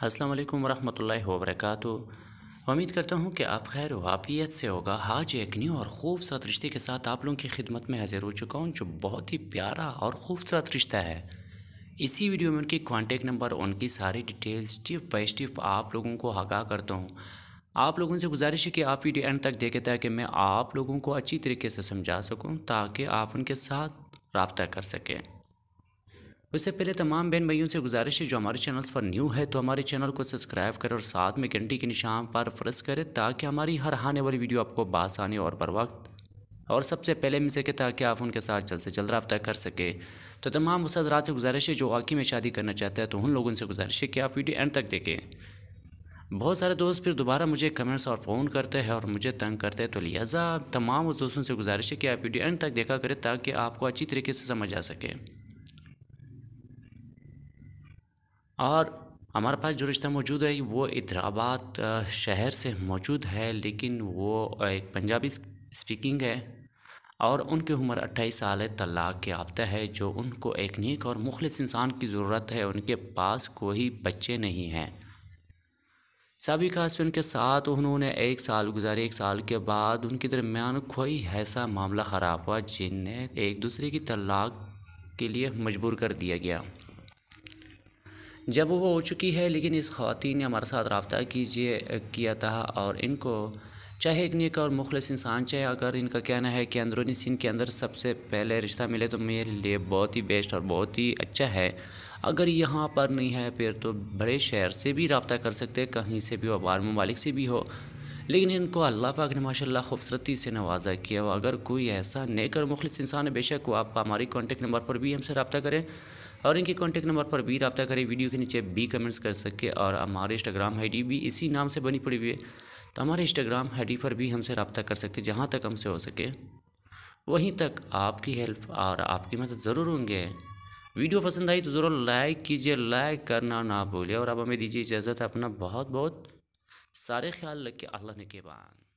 अस्सलाम वालेकुम रहमतुल्लाहि व बरकातुहू उम्मीद करता हूँ कि आप खैर वाफ़ियत से होगा। आज एक न्यू और ख़ूबसूरत रिश्ते के साथ आप लोगों की खिदमत में हाजिर हो चुका हूँ, जो बहुत ही प्यारा और ख़ूबसूरत रिश्ता है। इसी वीडियो में उनकी कॉन्टेक्ट नंबर उनकी सारी डिटेल्स स्टिप बाई स्टिप आप लोगों को आगाह करता हूँ। आप लोगों से गुजारिश है कि आप वीडियो एंड तक देखें, ताकि मैं आप लोगों को अच्छी तरीके से समझा सकूँ, ताकि आप उनके साथ रबता कर सकें। उससे पहले तमाम बहन भाइयों से गुजारिश है, जो हमारे चैनल्स पर न्यू है तो हमारे चैनल को सब्सक्राइब करें और साथ में घंटी के निशान पर फ्रेस करें, ताकि हमारी हर आने वाली वीडियो आपको बासानी और बर वक्त, और सबसे पहले मिल सके, ताकि आप उनके साथ जल्द से जल्द रब्ता कर सके। तो तमाम उस हजरात से गुजारिश है, जो वाकई में शादी करना चाहते हैं तो उन लोगों से गुजारिश है कि आप वीडियो एंड तक देखें। बहुत सारे दोस्त फिर दोबारा मुझे कमेंट्स और फ़ोन करते हैं और मुझे तंग करते हैं तो लिहाजा तमाम उस दोस्तों से गुजारिश है कि आप वीडियो एंड तक देखा करें, ताकि आपको अच्छी तरीके से समझ आ सके। और हमारे पास जो रिश्ता मौजूद है, वो इधराबाद शहर से मौजूद है, लेकिन वो एक पंजाबी स्पीकिंग है और उनकी उम्र अट्ठाईस साल है, तलाक के आफ्ता है, जो उनको एक नेक और मुखलिस इंसान की ज़रूरत है, उनके पास कोई बच्चे नहीं हैं। सबक हस्बैंड के साथ उन्होंने एक साल गुजारे, एक साल के बाद उनके दरमियान कोई ऐसा मामला ख़राब हुआ जिन्हें एक दूसरे की तलाक के लिए मजबूर कर दिया गया। जब वो हो चुकी है, लेकिन इस खातन ने हमारे साथ रबता कीजिए, किया था और इनको चाहे एक नेक और मुखलस इंसान, चाहे अगर इनका कहना है कि अंदरूनी सिंह के अंदर सबसे पहले रिश्ता मिले तो मेरे लिए बहुत ही बेस्ट और बहुत ही अच्छा है। अगर यहाँ पर नहीं है, फिर तो बड़े शहर से भी रबता कर सकते कहीं से भी हो बार ममालिक से भी हो। लेकिन इनको अल्लाह पाक ने माशाल्लाह खूबसूरती से नवाजा किया हो अगर कोई ऐसा नेक और मुखलिस इंसान है, बेशक वो आप हमारी कॉन्टेक्ट नंबर पर भी हमसे रबता करें और इनके कॉन्टैक्ट नंबर पर भी रब्ता करें। वीडियो के नीचे भी कमेंट्स कर सके और हमारे इंस्टाग्राम आई भी इसी नाम से बनी पड़ी हुई है। तो हमारे इंस्टाग्राम आई पर भी हमसे रब्ता कर सकते जहाँ तक हमसे हो सके। वहीं तक आपकी हेल्प और आपकी मदद ज़रूर होंगे। वीडियो पसंद आई तो ज़रूर लाइक कीजिए लाइक करना ना भूलिए और अब हमें दीजिए इजाज़त। अपना बहुत बहुत सारे ख्याल रखे अल्लाह ने के बाद